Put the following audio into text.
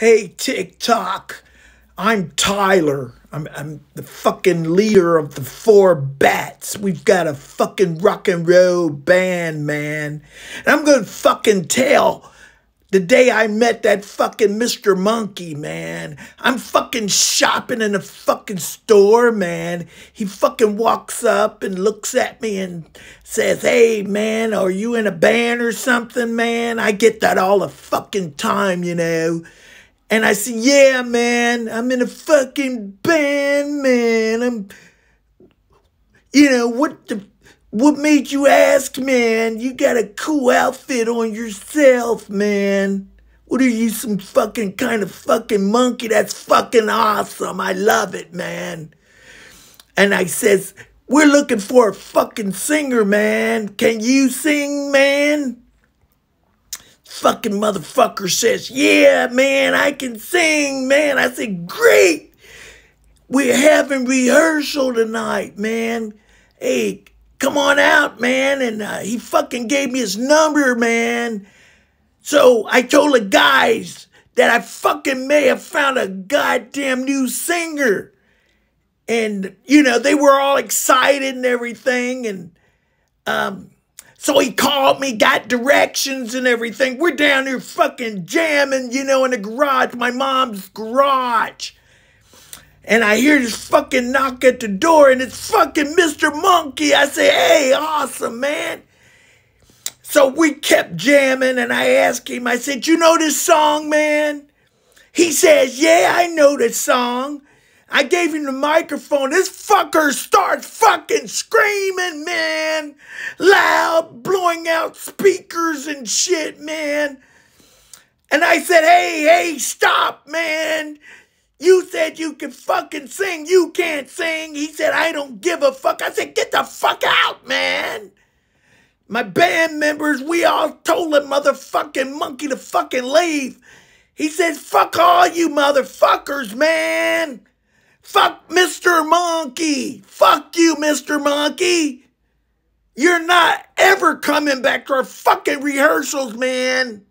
Hey, TikTok. I'm Tyler. I'm, I'm the fucking leader of the Four Bats. We've got a fucking rock and roll band, man. And I'm gonna fucking tell the day I met that fucking Mr. Monkey, man. I'm fucking shopping in a fucking store, man. He fucking walks up and looks at me and says, Hey, man, are you in a band or something, man? I get that all the fucking time, you know. And I said, Yeah, man, I'm in a fucking band, man. I'm, you know, what the what made you ask, man? You got a cool outfit on yourself, man. What are you, some fucking kind of fucking monkey? That's fucking awesome. I love it, man. And I says, we're looking for a fucking singer, man. Can you sing, man? Fucking motherfucker says, yeah, man, I can sing, man. I said, great. We're having rehearsal tonight, man. Hey, come on out, man. And uh, he fucking gave me his number, man. So I told the guys that I fucking may have found a goddamn new singer. And, you know, they were all excited and everything. And um, so he called me, got directions and everything. We're down here fucking jamming, you know, in the garage, my mom's garage and I hear this fucking knock at the door, and it's fucking Mr. Monkey. I say, hey, awesome, man. So we kept jamming, and I asked him, I said, you know this song, man? He says, yeah, I know this song. I gave him the microphone. This fucker starts fucking screaming, man. Loud, blowing out speakers and shit, man. And I said, hey, hey, stop, man. You said you could fucking sing. You can't sing. He said, I don't give a fuck. I said, get the fuck out, man. My band members, we all told the motherfucking monkey to fucking leave. He said, fuck all you motherfuckers, man. Fuck Mr. Monkey. Fuck you, Mr. Monkey. You're not ever coming back to our fucking rehearsals, man.